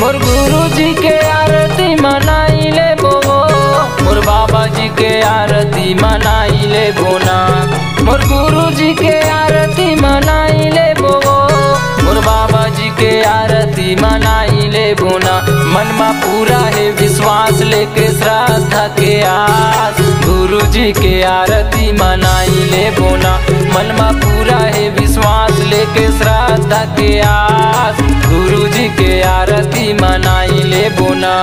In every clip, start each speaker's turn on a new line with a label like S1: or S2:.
S1: मोर गुरु जी के आरती मनाई ले बाबा जी के आरती मनाई ले बोना मोर गुरु जी के आरती मनाई ले बोवो मोर बाबा जी के आरती मनाई ले बोना मन में पूरा है विश्वास लेके श्रद्धा के आस। गुरु जी के आरती मनाई ले बोना मन में पूरा है विश्वास लेके श्रद्धा के आस। गुरु जी के आरती मनाई ले बोना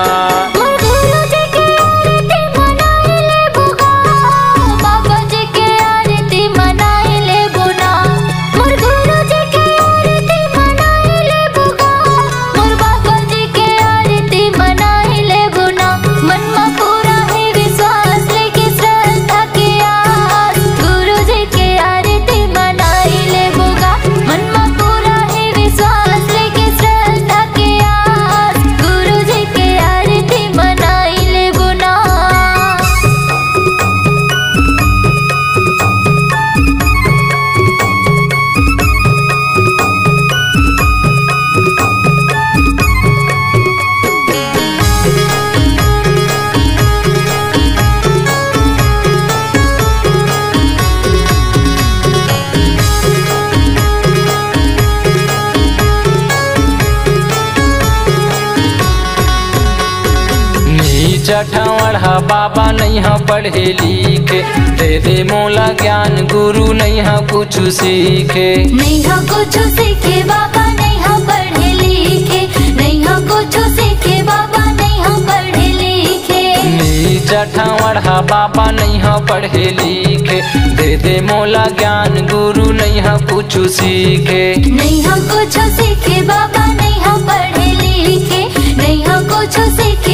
S1: नीचा ठवड़ा बाबा नहीं हा पढ़े लिखे। दे दे मोला ज्ञान गुरु नहीं हा कुछ सीखे।
S2: नहीं हो कुछ सीखे बाबा नहीं हो पढ़े लिखे। नहीं हो कुछ सीखे बाबा नहीं हो पढ़े लिखे।
S1: नीचा ठवड़ा बाबा नहीं हा पढ़े लिखे। दे दे मोला ज्ञान गुरु नहीं हा कुछ सीखे।
S2: नहीं हो कुछ सीखे बाबा नहीं हो पढ़े लिखे। नहीं हो कुछ सीखे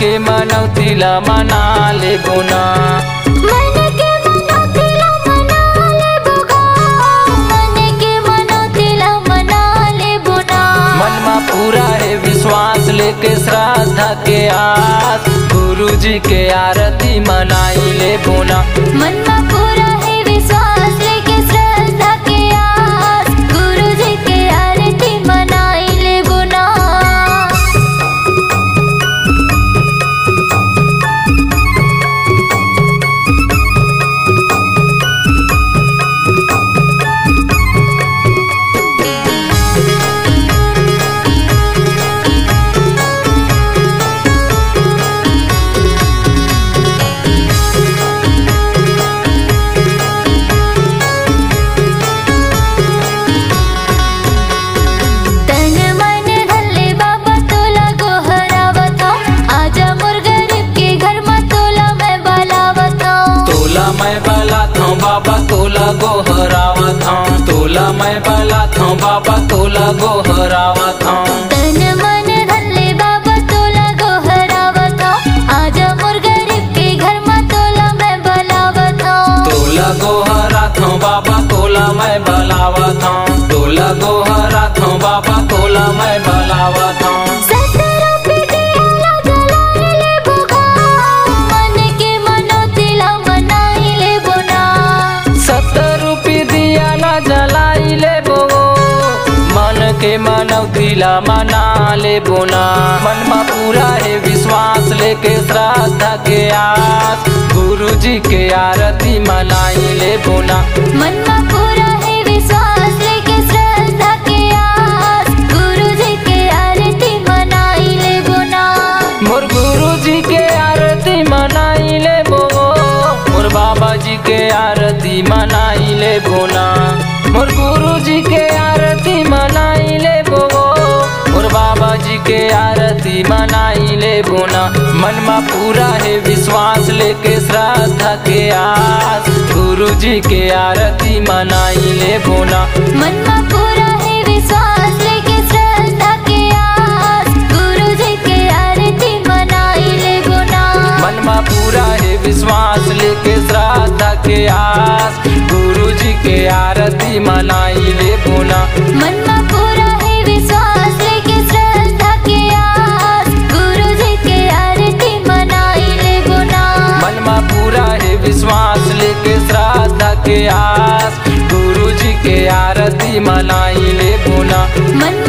S1: के मनोतिला मना ले बुना
S2: मन
S1: में पूरा है विश्वास लेके श्रद्धा के आस। गुरु जी के आरती मनाई ले बोना
S2: मन बाबा तोला
S1: गोहरावा था तोला मैं बाला था बाबा तोला गोहरावा था
S2: बाबा तोला में तोला मैं बलावत
S1: तोला गोहरा था बाबा तोला मैं बलावा था तोला गोहरा था बाबा तोला मैं बलावा था
S2: मनौतीला
S1: मना ले बोना। मन में पूरा है विश्वास लेके श्रद्धा के आस। गुरु जी के आरती मनाई ले बोना।
S2: मन में पूरा है विश्वास लेके श्रद्धा के आस। गुरु जी के आरती मनाई ले बुना।
S1: मोर गुरु जी के आरती मनाई ले बो मोर बाबा जी के आरती मनाई ले बोना। मोर गुरु मन में पूरा है विश्वास लेके श्रद्धा के आस। गुरु जी के आरती मनाई ले बोना।
S2: मन में पूरा के
S1: श्राद्ध के आस गुरु जी के आरती मनाई ले
S2: गुना मन